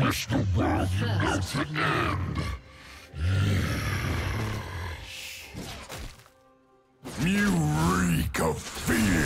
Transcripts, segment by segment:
wish the world you know to end. You reek of fear!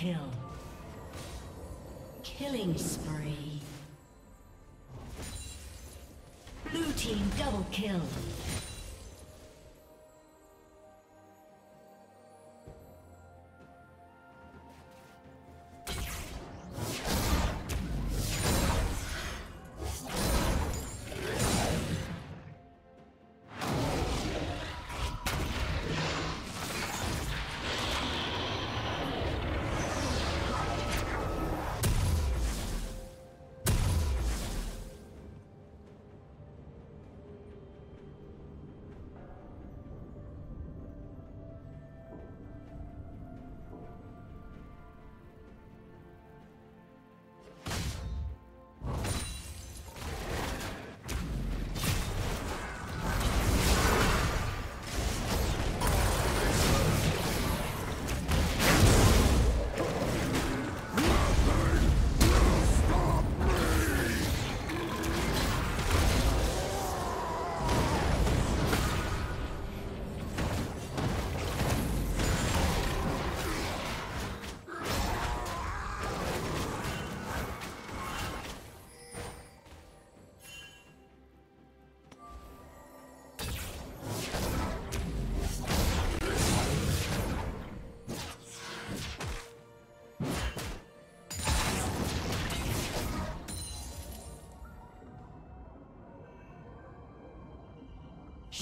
Kill. Killing spree. Blue team double kill.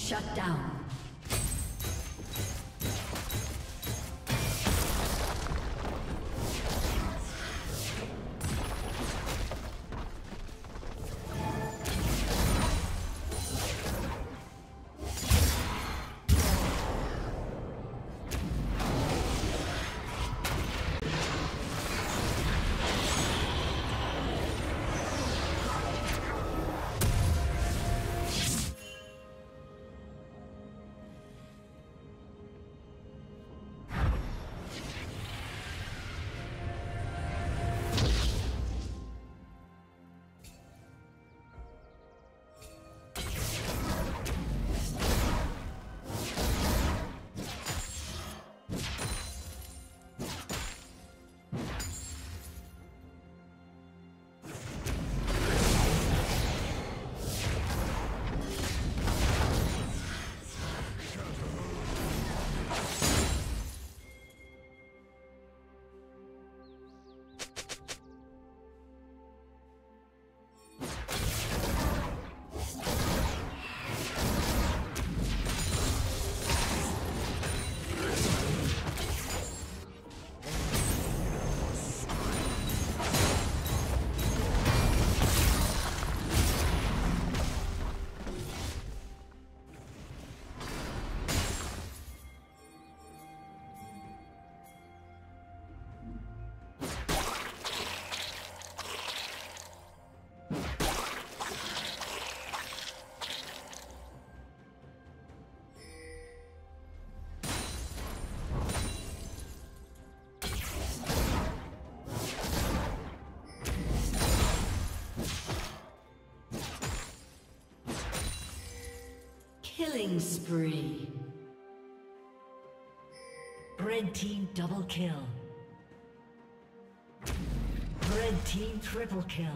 Shut down. Killing spree. Red team double kill. Red team triple kill.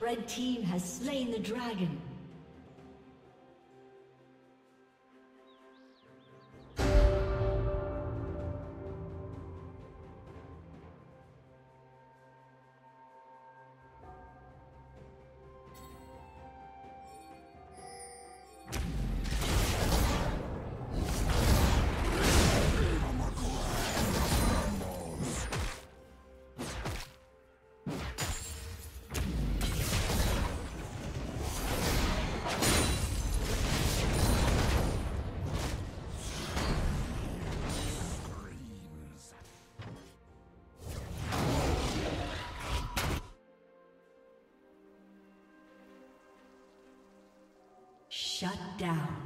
Red team has slain the dragon. Shut down.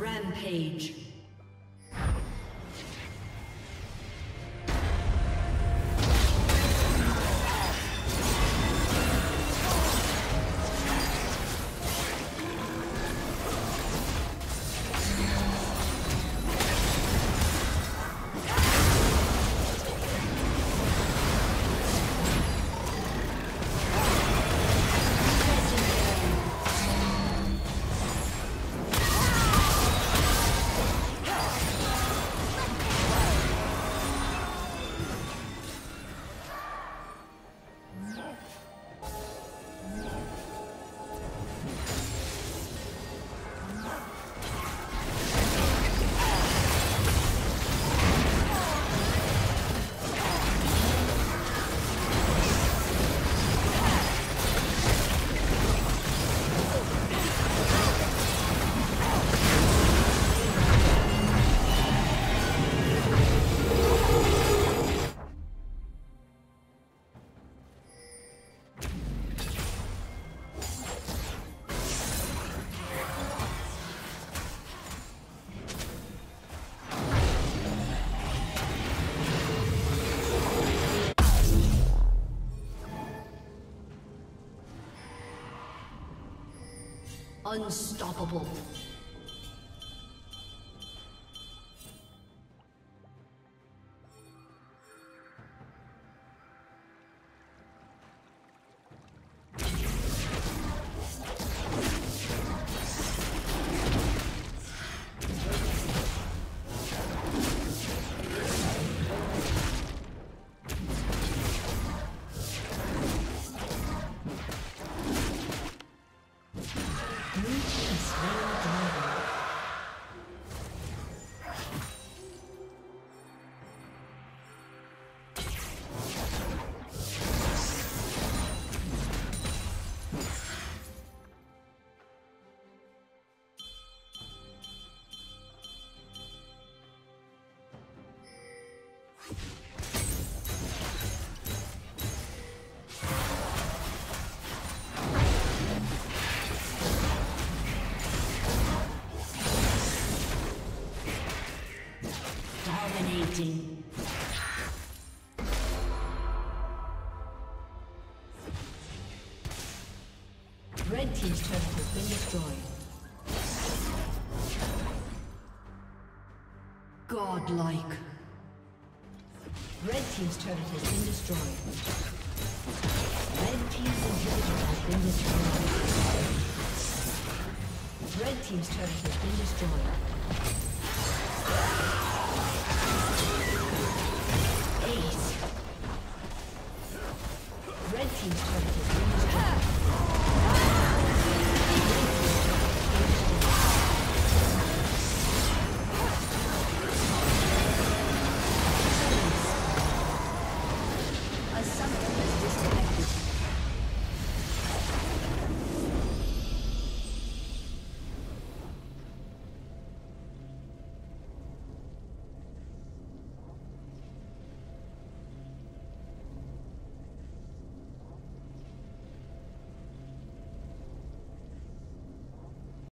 Rampage. Unstoppable. Dominating. Red Team's turret has been destroyed. Godlike. Red Team's turret has been destroyed. Red Team's inhibitor has been destroyed. Red Team's turret has been destroyed.